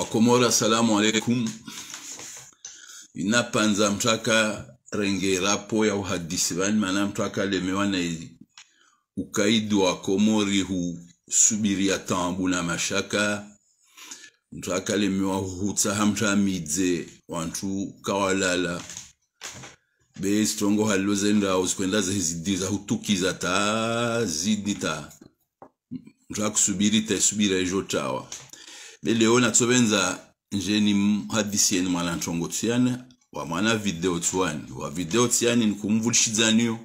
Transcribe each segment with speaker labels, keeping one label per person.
Speaker 1: wakomora assalamu alaikum inapanza mtaka rengerapo ya uhadisi. Vani maana mtaka lemewa na ukaidi wa komori husubiria tambu na mashaka. Mtaka lemewa hutsaha mtamidze wantu kawalala. Be strongo halozenda usikwenda zidiza hutukiza ta zidi ta mtaka subiri taisubira subira tawa beleo natsobenza njeni mhadisieni mwana ntongo tsiana wa mwana video tswani wa video tsiyani nikumvulishidzaniyo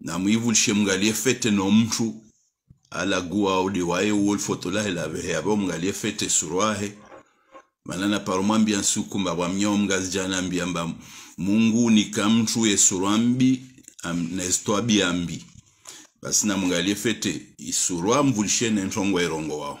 Speaker 1: namwivulishe mngalie fete no mtu. Ala alaguwa audi wae wol foto lahe lavehe abo mngalie fete surwahe manana paromwambia nsukumba bwamnyo mgazi jana mbia mba mungu ni kamtu yesurwambi nesitwabi ambi. Basi namngalie fete isurwa mvulishe nentongo erongo wao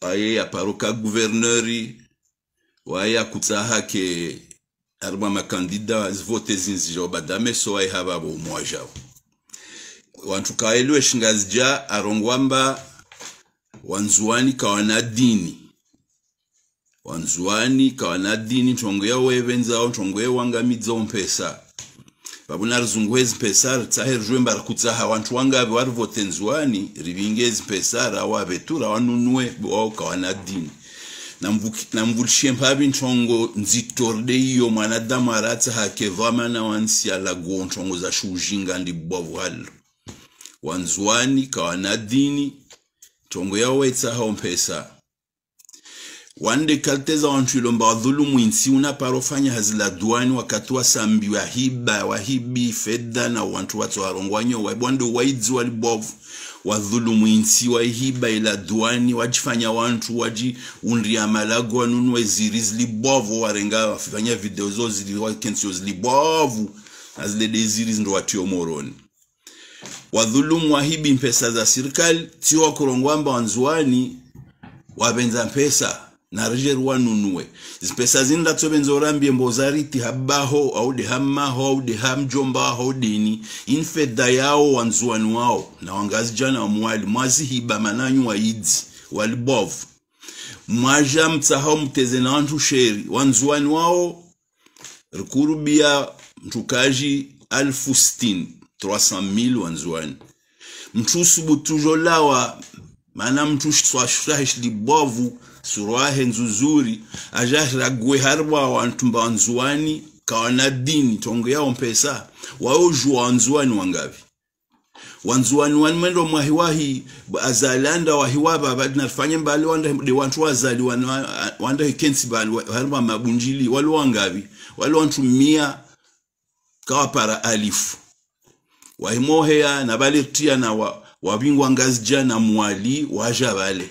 Speaker 1: waye yaparoka guverneri waye akutsaha ke arima makandida zivote zinzija badame so waye havavo umwajao wantu kaeliwe shingazija arongwamba wanzuani kawana dini. Wanzuani kawana dini ntongo yao wevenzao ntongo yewangamidzao vavuna rizungu ezipesa ritsahe rijwemba vantu wantu vari warivotenzuani rivinge ezipesa wavetura wanunue wao kawana dini namvulishe mpavi ntongo nzitoride iyo mwanadamu aratsaha atsahake vamana laguo ntongo za shujinga ndi bwavu kawana dini ntongo yao wetsaha mpesa wande kalteza wantu ilomba wadhulumu mwinsi unaparofanya hazila duani wakati wasambi wahiba wahibi fedha na wantu watu warongwanyo wabwande waidzi walibovu wadhulumu insi waihiba ila duani wajifanya wantu waji unria malago wa ziri zilibovu warenga wafanya video zo zili wakensio zilibovu na zile deziri ndo watio moroni. Wadhulumu wahibi mpesa za serikali tio wakurongwamba wanzuani wabenza mpesa narijeru wanunue zipesa zinda latsobenza orambie mbozariti habaho aude hamaho aude hamjombaho audini infeda yao wanzuani wao na wangazi jana wamwali mwazihiba mananyu waidzi walibovu mwaja mtsahao mteze na wantu sheri wanzuani wao rikurubia mtukaji alfu sitini 300,000 wanzuani mtu subutujolawa mana mtu swashurahi libovu surwahe nzuzuri ajahiragwe harwa wantu mbanzuani kawana dini tongo yao mpesa waojua wanzuani wangavi wanzuani wani mwendo mwahiwahi azalanda wahiwaba badinafanye mbali wanda de wantu wazali wanda hikensi bali harwa mabunjili wali wangavi wali wantu mia kawapara alifu. Wahimoheya na balirtia na wa, wabingwa ngazija na mwali waja bale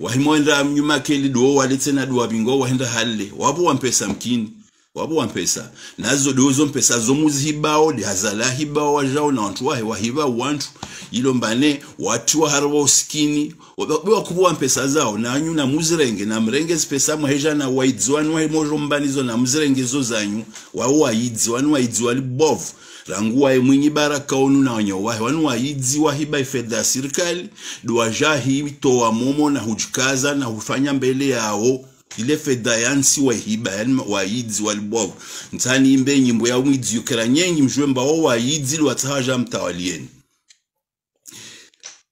Speaker 1: wahimoenda mnyuma keli do walitsena duwa bingo wahenda halle. Wabu wampesa mkini wabu wampesa nazo dozo mpesa zomuzi hibao de hazala hibao wajao na wantu wahe wahiba wantu. Ilo mbane watu wa harwa usikini wabewa kubuwa mpesa zao. Na anyu na muzirenge na mrenge zipesa muheja na waidzuanu wahe mojo mbanizo na muzirenge zo zanyu wawu waidzuanu waidzi bovu ranguwaye mwinyi baraka onu na wanyowahe. Wanu waidzi wahiba ifedha ya serikali duwajahi toa momo na hujikaza na hufanya mbele yao. Ile fedha yansi wahiba yani waidzi walibovu ntani imbe nyimbo ya mwidzi yukera nyenyi mjwemba wao waidzi liwatsahaja mtawalieni.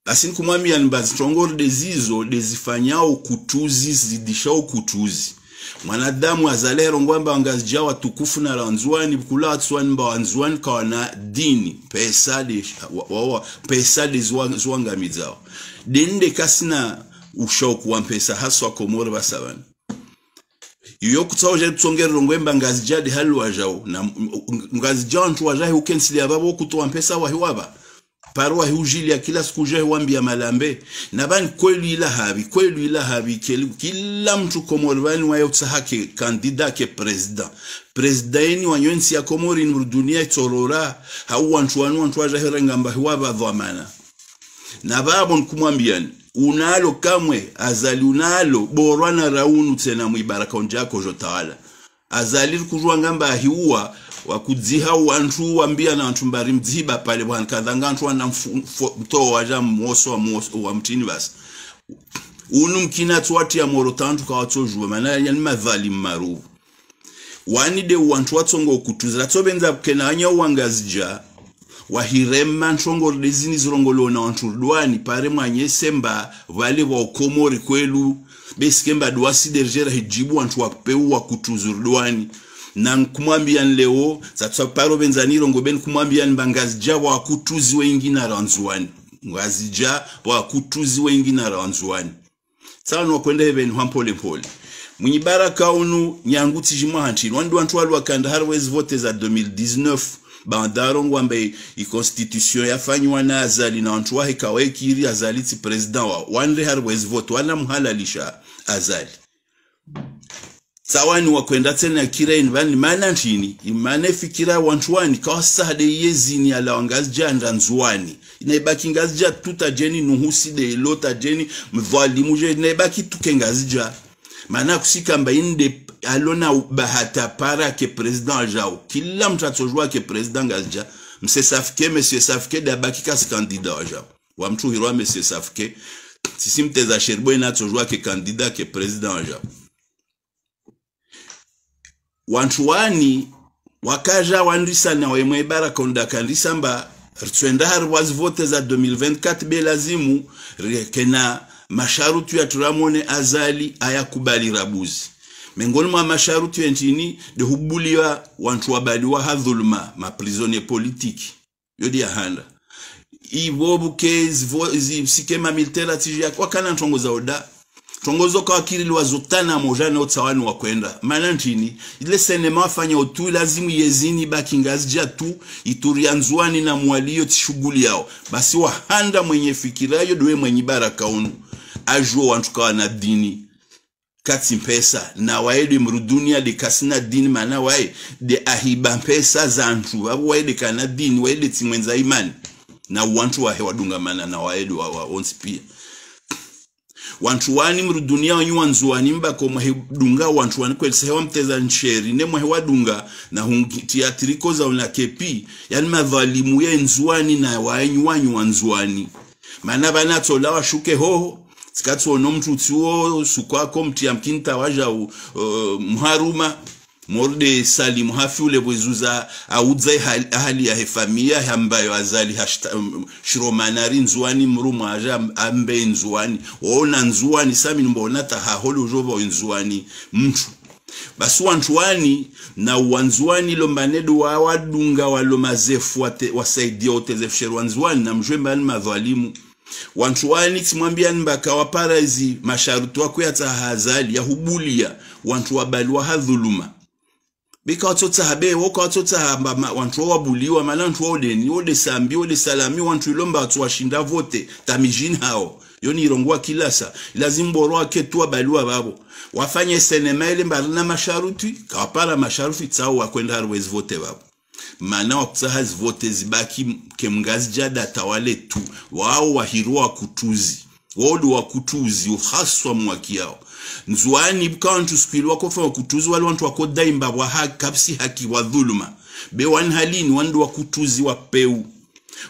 Speaker 1: Lakini kumwambia ni tongoro dezizo dezifanyao kutuzi zidishao kutuzi mwanadamu azalero ngwamba wangazija watukufu na lanzwani kula tswani mba wanzwani kawana dini. Pesa de wawa pesa de zwanga zwangamizao dende kasina ushaukuwa pesa haswa komore basabana iyo kutsaoja tsongerero ngwemba ngazi jadi halwa jao. Na ngazi jao ntu wajahi ukensili ababo kutoa mpesa wahi waba paro wahi ujili kila siku je wambia malambe. Na bani kweli ila habi kweli ila habi keli, kila mtu komori. Bani wayo tsahake kandida ke president wa nyonsi ya komori ni dunia tsorora hau wantu wanu wantu ngamba huwa ba dhamana na babo nkumwambia unalo kamwe azali unalo borwana raunu tena mwibaraka onjako jotawala. Azali kujua ngamba ahiua wakudziha wanthu wambia na wanthu mbari mdziba pale bwana. Kadhanga anthu ana mto waja mwoso wa, wa mtini basi. Unu mkina tuwati ya moro tantu kwa watojua mana yani madhali maru wani de wanthu watsongo kutuzira tsobenza kena anya wangazija wahirema ntongo lezini zirongolo na wanthu rudwani pare mwanye semba vale wa ukomori kwelu. Besikemba dwasi derjera hijibu wanthu wapeu wa kutuzu na kumwambia leo zatsa paro benzaniro ngobeni kumwambia mbangazija wa kutuzi wengi na ranzuani ngazija wa kutuzi wengi na ranzuani tsano kwenda even hampole pole mwenye baraka unu nyanguti jimwa hantini wandu wantu walwa kanda harwezi vote za 2019 bandaro ambe i constitution yafanywa na azali na wantu wahe kawekiri azali ti president wa wanre harwezi vote. Wana mhalalisha azali tsawani wakwenda tena kira ini bani mana ntini imane fikira wantu wani kawasade yezini ala wangazi janda nzuwani inaibaki ngazija tutajeni tuta jeni nuhusi de lota jeni mvalimu je inaibaki tuke ngazija kusika mba inde alona bahata para ke president jao kila mtu atojua ke president ngazija mse safike mse safike da bakika kasi kandida jao wa mtu hirwa mse safike sisi mteza sherbo ina atojua ke kandida ke president jao wantu wani wakaja wanrisana wemwe baraka onda kandisa mba ritswenda hari wazi vote za 2024 belazimu kena masharutu ya turamone azali ayakubali rabuzi miongoni mwa masharuti yentini de hubuliwa wanthu wabaliwa hadhuluma maprisonnier politiki. Yodi yahanda ivobuke zisikema militera tiji wakana za oda kwa akili wakiri liwazotana moja na utsawani wa kwenda. Mana ntini ile senema wafanya otu lazimu yezini baki ngazi ja tu ituria nzuani na mwaliyo tishughuli yao. Basi wahanda mwenye fikirayo dowe mwenye baraka unu ajua wantu kawa na dini. Kati mpesa na wae de mrudunia de kasina dini mana wae de ahiba mpesa za ntu. Wabu wae de kana dini wae de timwenza imani. Na wantu wahe wadungamana na wae de wa, wa onsi pia wantu wani mrudunia wanyu mba mbako mwahe dunga wanthu wani kwelisa hewa mteza nsheri ne mwahe wadunga na huntiatriko za una kepi yani madhalimu ya nzuwani na waenyu wanyu wanzuwani. Mana bana tola washuke hoho sikatsono mtu tsiwo sukwako mtia mkinta waja uh, mharuma morde salimu hafi ule bwezuza audza ahali ya hefamia ambayo azali shiromanari nzuani mrumu aja ambe nzuani. Oona nzuani sami mbona tahaholi ujoba nzuani mtu basi wantuani na wanzuani lombanedu wa wadunga walo mazefu wasaidia otezefsheru wanzuani na mjwembani madhalimu. Wantu wani timwambia mbaka wapara izi masharuti wako hazali yahubulia wantu wabaliwa hadhuluma bika watota habe woko watota hamba wantu wabuliwa mala wantu wa odeni ode sambi ode salami wantu ilomba watu washinda vote tamijini hao. Yoni irongwa kilasa. Lazim boro wake tu wabaliwa babo. Wafanye senema ile mbalina masharuti kawapala masharuti tsao wakwenda harwezi vote babo. Mana wakutsaha zivote zibaki kemngazi jada tawale tu. Wao wahirwa wakutuzi wa wakutuzi uhaswa mwaki yao nzuani bukawantu sikwili wakofa wakutuzi wali wantu wakodaimba wa haki kapsi haki wa dhuluma. Be wanhalini wandu wakutuzi wa peu.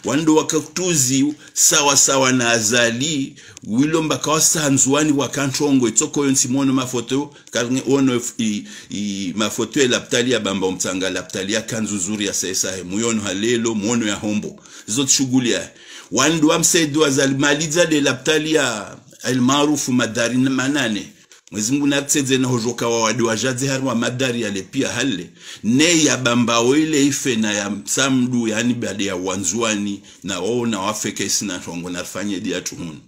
Speaker 1: Wandu wakakutuzi sawa sawa na azali. Wilo mbaka wasa nzuani wakanchongo itsoko yonsi mono mafoto karne ono mafoto ya laptali ya bamba umtanga laptali ya kanzu zuri ya sesa muyono halelo muono ya hombo. Zot shughuli ya. Wandu wamsaidu azali maliza de laptali ya almarufu madari manane mwezi mungu natsedze wa wadi wajadze hari wa madari yale pia hale ne ya bambao ile ife na ya samdu yani bade ya wanzuani na wao na wafeke sina tongo na fanye dia tuhuni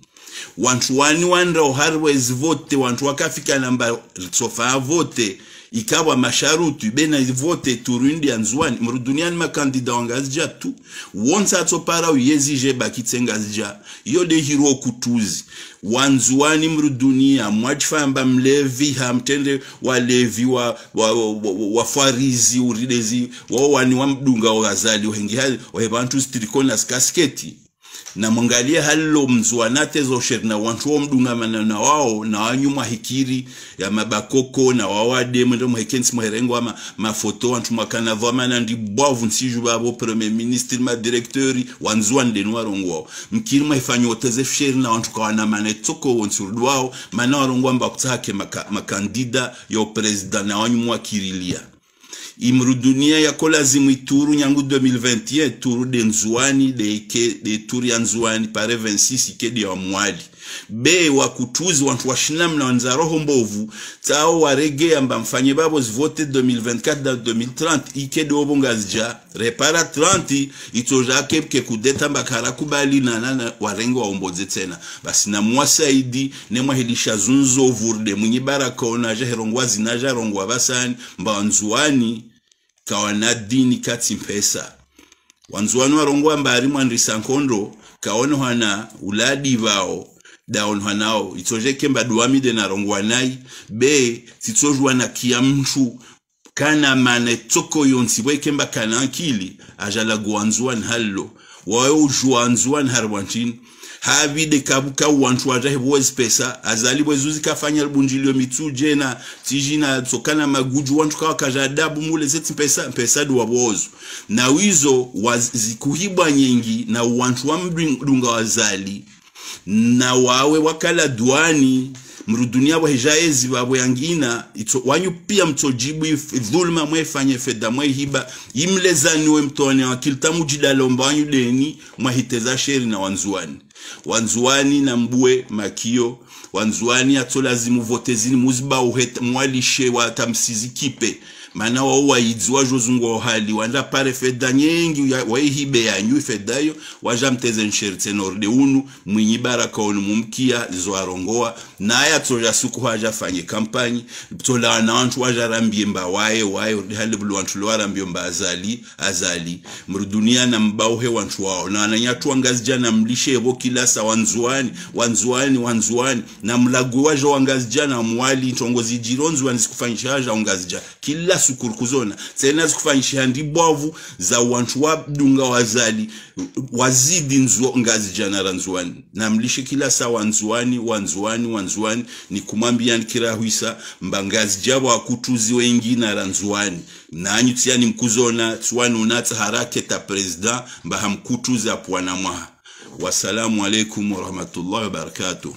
Speaker 1: wantu wani wandao harwezi vote wantu wakafika namba sofa vote ikawa masharuti bena vote turundi anzuani mru duniani makandida wangazija tu. Wonsa atsopara uyezije bakitsengazija iyo de hiro kutuzi wanzuani mrudunia mwachifamba mlevi hamtende walevi wa, wa, wa, wa, wafarizi uridezi wao wani wamdunga wazali wengi hali wahebantu strikona skasketi na mwangalie hallo mzwanate zosheri na wantu wo mdungamana na wao na wanyu hikiri ya mabakoko na wawade mwendo mwekensi mherengo ama mafoto wantu mwakana amana ndi bwavu nsiju babo premier ministre ma directeur wanzwa ndenu warongo wao. Mkiri mwaifanya oteze sheri na wantu kawanamana etsoko tsoko wonsurdu wao mana warongo amba makandida maka, yo president na wanyu kirilia imru dunia yako lazimu ituru nyangu 2021 turu de nzuani de, ike, de turu ya nzuani pare 26 ikedi ya mwali be wakutuzi wantu washinam na wanza roho mbovu tao warege amba mfanye babo zivote 2024 da 2030 ikedi obo ngazija repara 30 itoja kepke kudeta mbakara kubali na nana warenge waomboze tena basi na mwasaidi ne mwahilisha zunzo vurde mwenye baraka onaja herongwa zinaja rongwa basani mba wanzuani kawana dini kati mpesa. Wanzuani warongwa mbari mwandrisa nkondo kaone hwana uladi vao daon hanao. Itsoje kemba duamide na rongwa nai. Be titsojwa na kia mtu kana mane tsoko yonsi we kemba kana akili ajala guanzuan hallo. Wawe ujuanzuan harwantin havide kabuka wantu watahe bwezi pesa. Azali bwezuzi kafanya bunjilio mitu jena. Tijina tsokana maguju wantu kawa kajadabu mule zeti pesa pesa duwa bozo na wizo wazikuhibwa nyingi na wantu wa mdunga wazali na wawe wakala duani mrudunia wa hejaezi wabwe yangina ito wanyu pia mtojibu dhulma mwefanye fedha mwehiba imlezaniwe mtoane wakilta mujidalomba wanyu deni mwahiteza sheri na wanzuani. Wanzuani na mbue makio wanzuani atolazimu votezini muziba uheta mwalishe watamsizi kipe mana wao waidzi wazhozungwa hali. Wanda pare fedha nyengi waihibe yanyu fedha yo waja mteze nsherite norde unu mwinyi baraka onu mumkia zo arongoa naye atsoja suku haja fanye kampanyi tola na wantu waja rambie mba wae wae. Hali bulu wantu lo rambie mba azali azali. Mrudunia na mbauhe wantu wao. Na ananyatu angazija na mlishe evo kilasa wanzuani. Wanzuani wanzuani. Na mlagu waja wangazija na mwali. Ntongozi jironzi wanzikufanyisha haja wangazija kila sukuru kuzona. Tsena zikufanyisha ndi bwavu za wantu wabdunga wazali wazidi nzuo ngazi janara nzuani namlishe kila saa wanzuwani wanzuwani wanzuwani ni kirahwisa mba mbangazi jabo akutuzi wengi na ranzuani nanyu tsiyani mkuzona tswani unatsa harake ta president mbahamkutuzi pwana mwaha. Wasalamu alaikum warahmatullahi wabarakatuh